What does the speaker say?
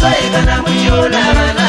zvaikana muchiona vana